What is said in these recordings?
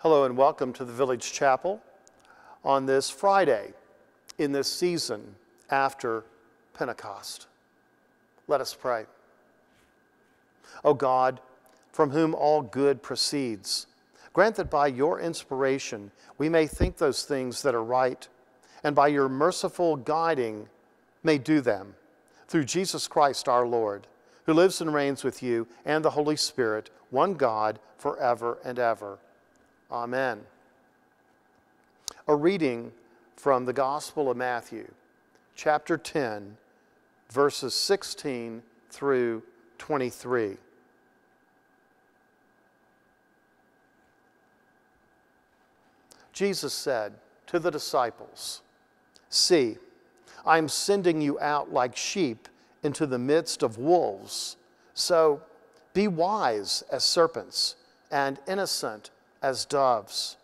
Hello and welcome to the Village Chapel on this Friday in this season after Pentecost. Let us pray. O God, from whom all good proceeds, grant that by your inspiration we may think those things that are right, and by your merciful guiding may do them. Through Jesus Christ our Lord, who lives and reigns with you and the Holy Spirit, one God, forever and ever. Amen. A reading from the Gospel of Matthew, chapter 10, verses 16 through 23. Jesus said to the disciples, See, I am sending you out like sheep into the midst of wolves. So be wise as serpents and innocent as doves.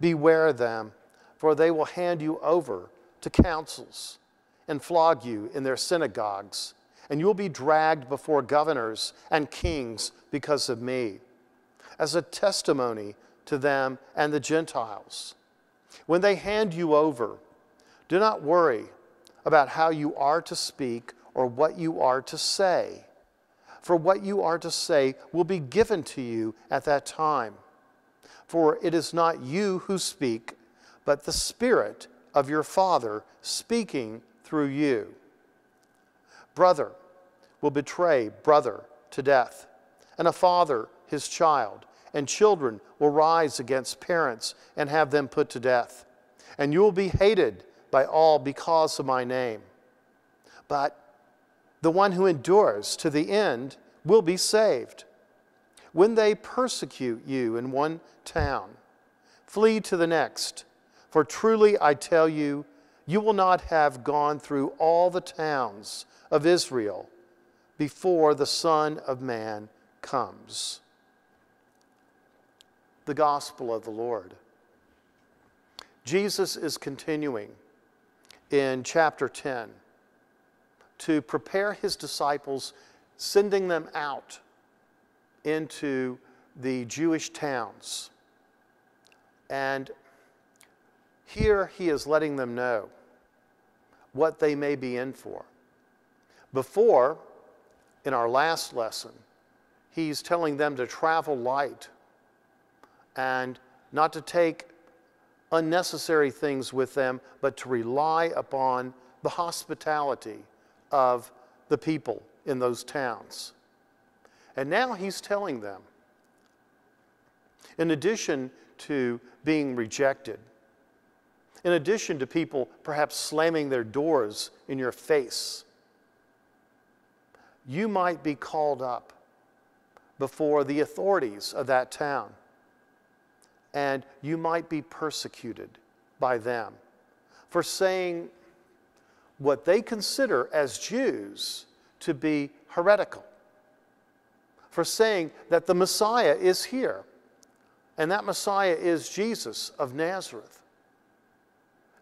Beware them, for they will hand you over to councils and flog you in their synagogues, and you will be dragged before governors and kings because of me, as a testimony to them and the Gentiles. When they hand you over, do not worry about how you are to speak or what you are to say, for what you are to say will be given to you at that time. For it is not you who speak, but the Spirit of your Father speaking through you. Brother will betray brother to death, and a father his child, and children will rise against parents and have them put to death. And you will be hated by all because of my name. But the one who endures to the end will be saved. When they persecute you in one town, flee to the next. For truly I tell you, you will not have gone through all the towns of Israel before the Son of Man comes. The Gospel of the Lord. Jesus is continuing in chapter 10 to prepare his disciples, sending them out into the Jewish towns. And here he is letting them know what they may be in for. Before, in our last lesson, he's telling them to travel light and not to take unnecessary things with them, but to rely upon the hospitality of the people in those towns. And now he's telling them, in addition to being rejected, in addition to people perhaps slamming their doors in your face, you might be called up before the authorities of that town and you might be persecuted by them for saying what they consider as Jews to be heretical, for saying that the Messiah is here, and that Messiah is Jesus of Nazareth.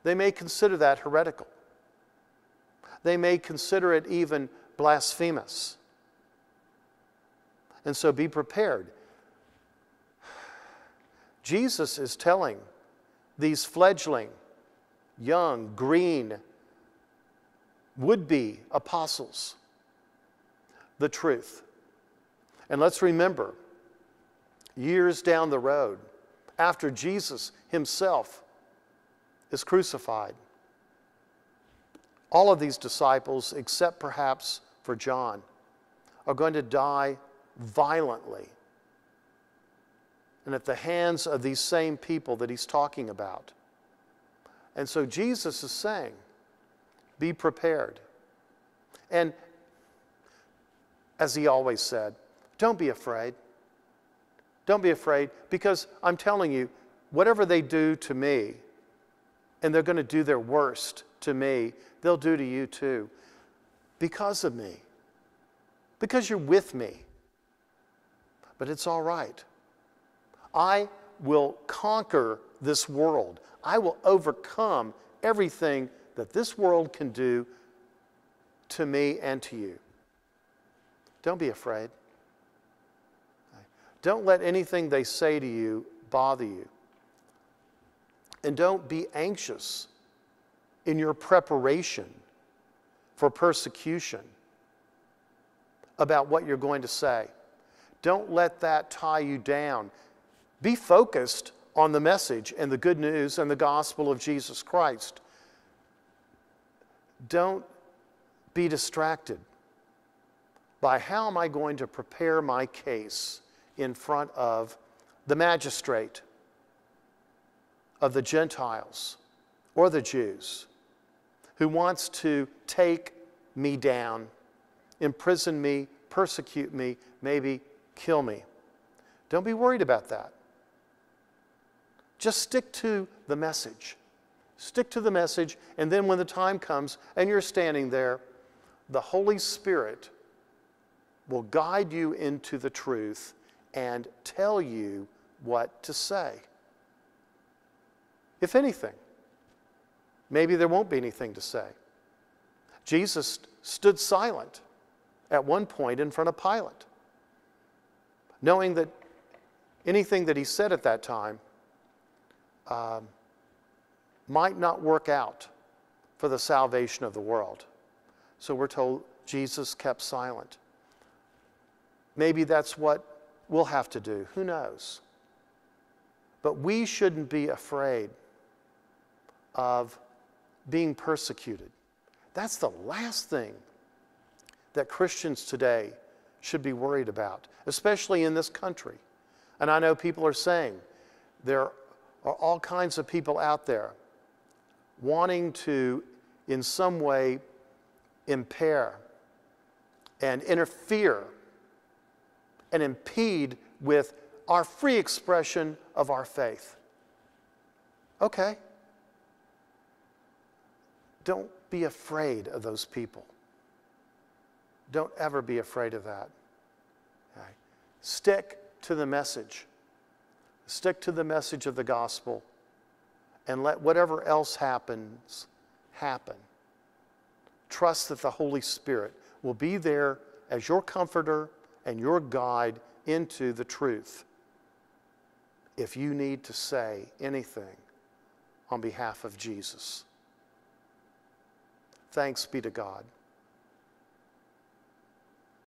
They may consider that heretical. They may consider it even blasphemous. And so be prepared. Jesus is telling these fledgling, young, green, would be apostles the truth. And let's remember, years down the road, after Jesus himself is crucified, all of these disciples, except perhaps for John, are going to die violently and at the hands of these same people that he's talking about. And so Jesus is saying, be prepared. And as he always said, don't be afraid. Don't be afraid because I'm telling you, whatever they do to me, and they're going to do their worst to me, they'll do to you too because of me, because you're with me. But it's all right. I will conquer this world. I will overcome everything that this world can do to me and to you. Don't be afraid. Don't let anything they say to you bother you. And don't be anxious in your preparation for persecution about what you're going to say. Don't let that tie you down. Be focused on the message and the good news and the gospel of Jesus Christ. Don't be distracted by how am I going to prepare my case in front of the magistrate of the Gentiles or the Jews who wants to take me down, imprison me, persecute me, maybe kill me. Don't be worried about that. Just stick to the message. Stick to the message, and then when the time comes and you're standing there, the Holy Spirit will guide you into the truth and tell you what to say. If anything, maybe there won't be anything to say. Jesus stood silent at one point in front of Pilate, knowing that anything that he said at that time um, might not work out for the salvation of the world. So we're told Jesus kept silent. Maybe that's what we'll have to do. Who knows? But we shouldn't be afraid of being persecuted. That's the last thing that Christians today should be worried about, especially in this country. And I know people are saying there are all kinds of people out there wanting to, in some way, impair and interfere and impede with our free expression of our faith. Okay. Don't be afraid of those people. Don't ever be afraid of that. Okay. Stick to the message. Stick to the message of the gospel and let whatever else happens happen. Trust that the Holy Spirit will be there as your comforter and your guide into the truth if you need to say anything on behalf of Jesus. Thanks be to God.